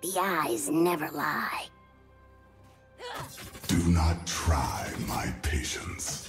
The eyes never lie. Do not try my patience.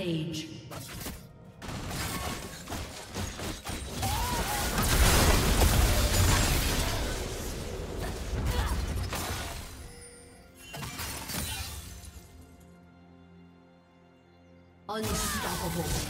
Rampage. Unstoppable.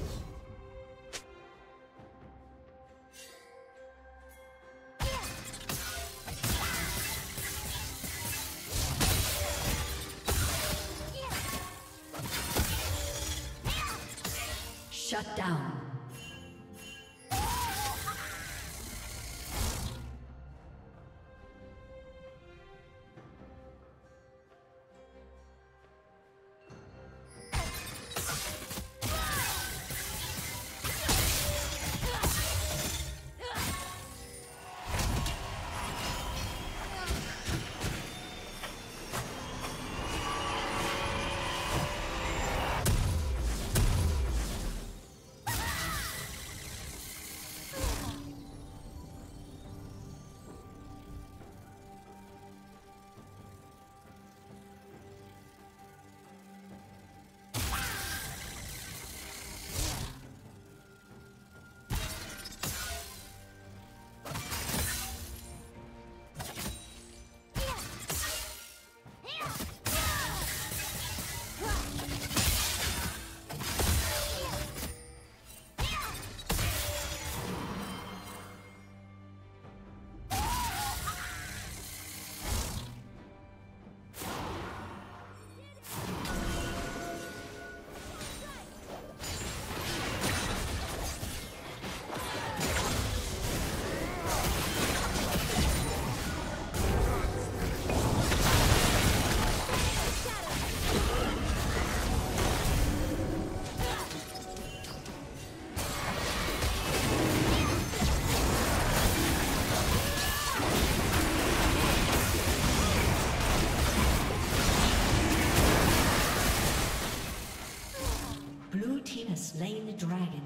the dragon.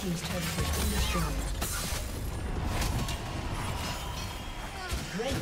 team's turret has been destroyed.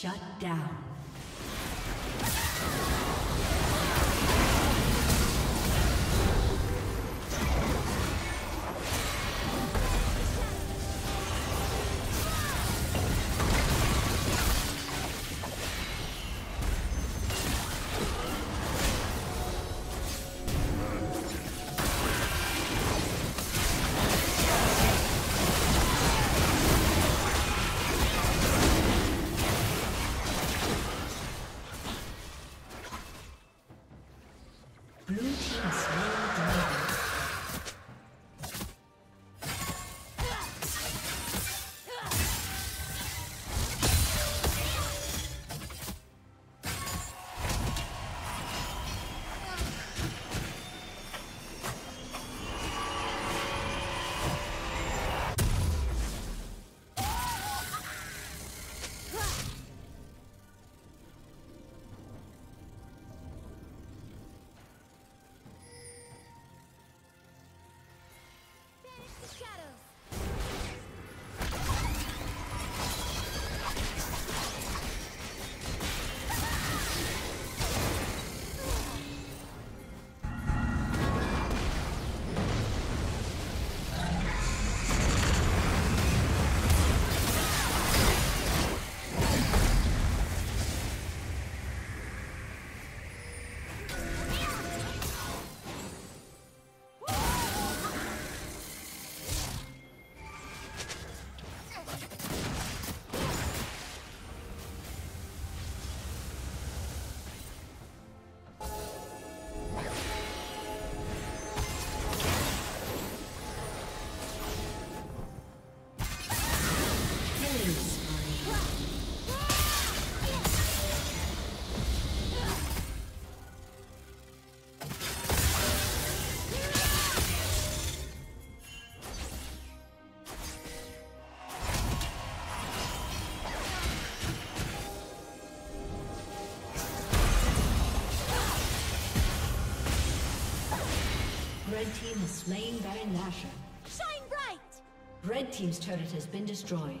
Shut down. Has slain Baron Nashor. Shine bright! Red team's turret has been destroyed.